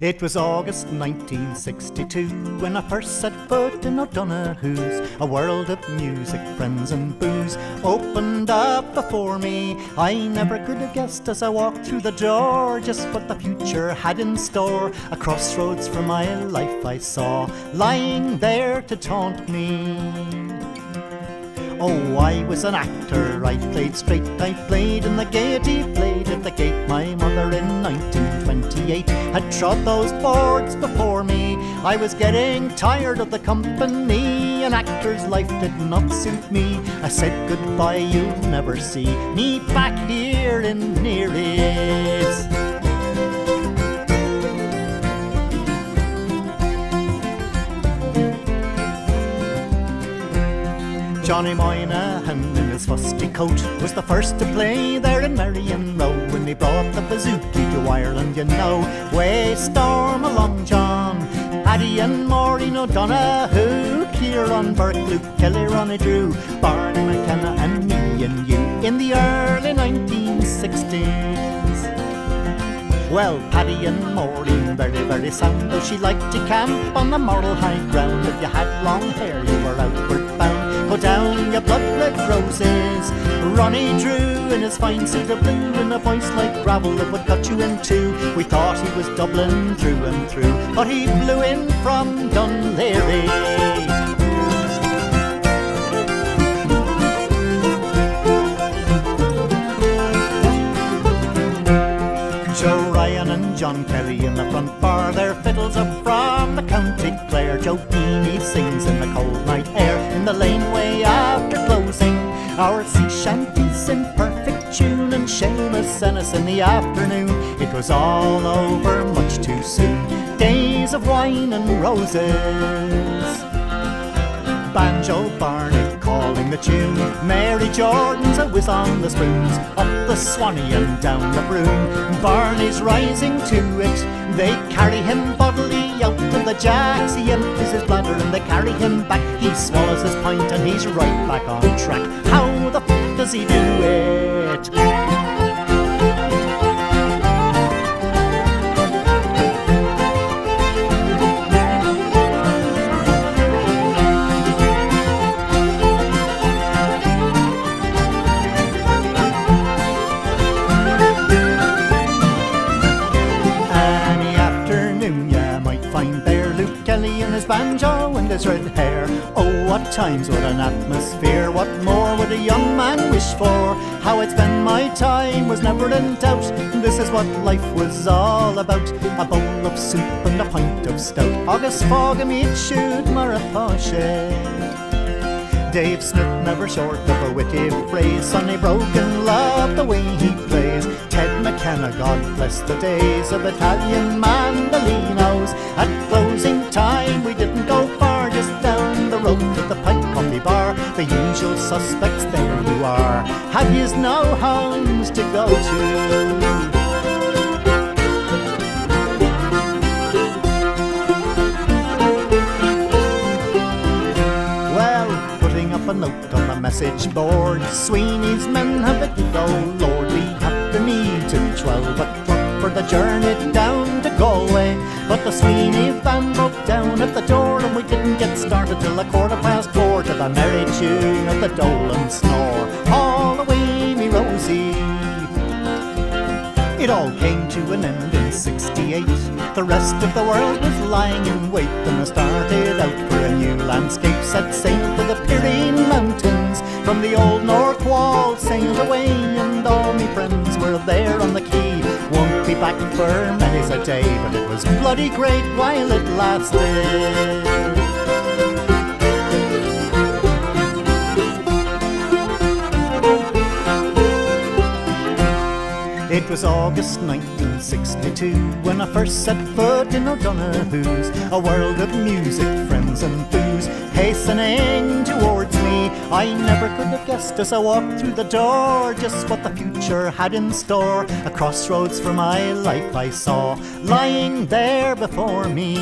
It was August 1962 when I first set foot in O'Donoghue's. A world of music, friends, and booze opened up before me. I never could have guessed as I walked through the door just what the future had in store. A crossroads for my life I saw, lying there to taunt me. Oh, I was an actor, I played straight, I played in the Gaiety, played at the gate. My 1928 had trod those boards before me. I was getting tired of the company, an actor's life did not suit me. I said goodbye, you'll never see me back here in Nereus. Johnny Moynihan in his fusty coat was the first to play there in Merrion Row when they brought the bouzouki to Ireland, you know. Way storm along, John. Paddy and Maureen O'Donoghue, Ciaran Bourke, Luke Kelly, Ronnie Drew, Barney McKenna, and me and you in the early 1960s. Well, Paddy and Maureen, very, very sound, though she liked to camp on the moral high ground. If you had long hair, you were outward bound. Down, your blood red roses. Ronnie Drew in his fine suit of blue, and a voice like gravel that would cut you in two. We thought he was Dublin through and through, but he blew in from Dunleary. Ryan and John Kelly in the front bar, their fiddles up from the County Clare. Joe Heaney sings in the cold night air in the laneway after closing. Our sea shanties in perfect tune and Seamus Ennis in the afternoon. It was all over much too soon. Days of wine and roses. Banjo Barney the tune. Mary Jordan's a whiz on the spoons. Up the Swanee and down the Broom. Barney's rising to it. They carry him bodily out of the jacks. He empties his bladder and they carry him back. He swallows his pint and he's right back on track. How the f does he do it? You might find there Luke Kelly and his banjo and his red hair. Oh, what times, what an atmosphere! What more would a young man wish for? How I'd spend my time was never in doubt. This is what life was all about: a bowl of soup and a pint of stout. August fog and meat shoot Marapashe. Dave Smith never short of a witty phrase. Sonny Brogan love the way he plays. Ted McKenna, God bless the days of Italian mandolinos. At closing time, we didn't go far, just down the road to the Pike Coffee Bar. The usual suspects, there you are. Have yous no homes to go to? Message board. Sweeney's men have it, oh Lord, we have to meet at 12 o'clock for the journey down to Galway. But the Sweeney van broke down at the door, and we didn't get started till a quarter past four to the merry tune of the dole and snore. All away, me Rosie. It all came to an end in 68. The rest of the world was lying in wait, and I started out for a new landscape. Set sail for the Pyrenean Mountains. From the old North Wall, sailed away, and all my friends were there on the quay. Won't be back for many's a day, but it was bloody great while it lasted. It was August 1962 when I first set foot in O'Donoghue's. A world of music, friends, and booze hastening towards me. I never could have guessed as I walked through the door just what the future had in store. A crossroads for my life I saw lying there before me.